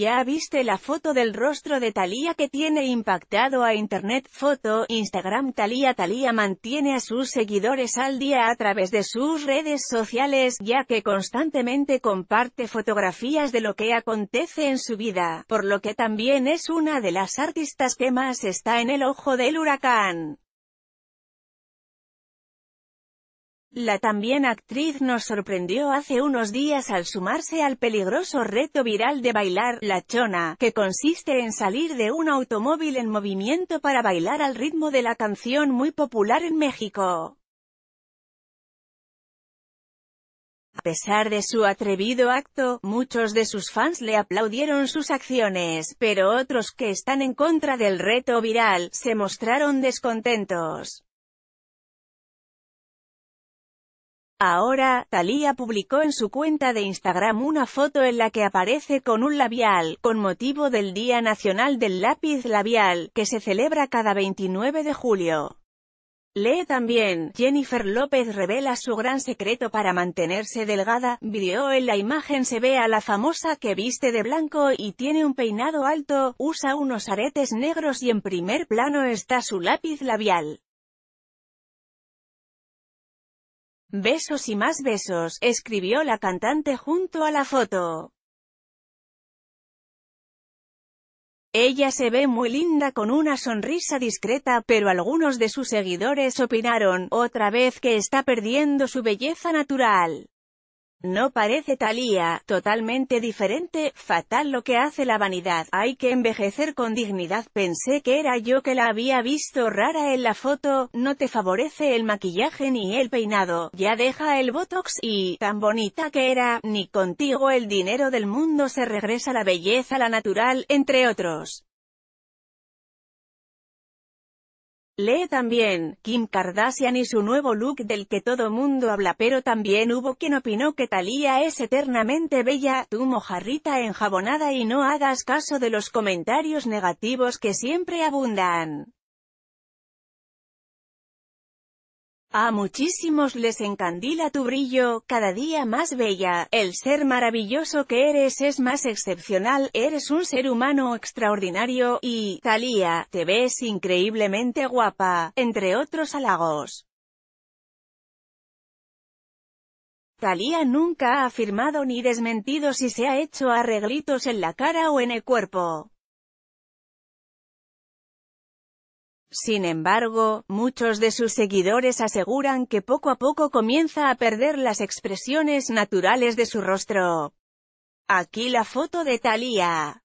¿Ya viste la foto del rostro de Thalía que tiene impactado a Internet? Foto, Instagram Thalía Thalía mantiene a sus seguidores al día a través de sus redes sociales, ya que constantemente comparte fotografías de lo que acontece en su vida, por lo que también es una de las artistas que más está en el ojo del huracán. La también actriz nos sorprendió hace unos días al sumarse al peligroso reto viral de bailar La Chona, que consiste en salir de un automóvil en movimiento para bailar al ritmo de la canción muy popular en México. A pesar de su atrevido acto, muchos de sus fans le aplaudieron sus acciones, pero otros que están en contra del reto viral, se mostraron descontentos. Ahora, Thalía publicó en su cuenta de Instagram una foto en la que aparece con un labial, con motivo del Día Nacional del Lápiz Labial, que se celebra cada 29 de julio. Lee también, Jennifer López revela su gran secreto para mantenerse delgada, video en la imagen se ve a la famosa que viste de blanco y tiene un peinado alto, usa unos aretes negros y en primer plano está su lápiz labial. Besos y más besos, escribió la cantante junto a la foto. Ella se ve muy linda con una sonrisa discreta, pero algunos de sus seguidores opinaron, otra vez que está perdiendo su belleza natural. No parece Talía, totalmente diferente, fatal lo que hace la vanidad, hay que envejecer con dignidad, pensé que era yo que la había visto rara en la foto, no te favorece el maquillaje ni el peinado, ya deja el botox, y, tan bonita que era, ni contigo el dinero del mundo. Se regresa la belleza la natural, entre otros. Lee también, Kim Kardashian y su nuevo look del que todo mundo habla pero también hubo quien opinó que Thalía es eternamente bella, tu mojarrita enjabonada y no hagas caso de los comentarios negativos que siempre abundan. A muchísimos les encandila tu brillo, cada día más bella, el ser maravilloso que eres es más excepcional, eres un ser humano extraordinario, y, Thalía, te ves increíblemente guapa, entre otros halagos. Thalía nunca ha afirmado ni desmentido si se ha hecho arreglitos en la cara o en el cuerpo. Sin embargo, muchos de sus seguidores aseguran que poco a poco comienza a perder las expresiones naturales de su rostro. Aquí la foto de Thalía.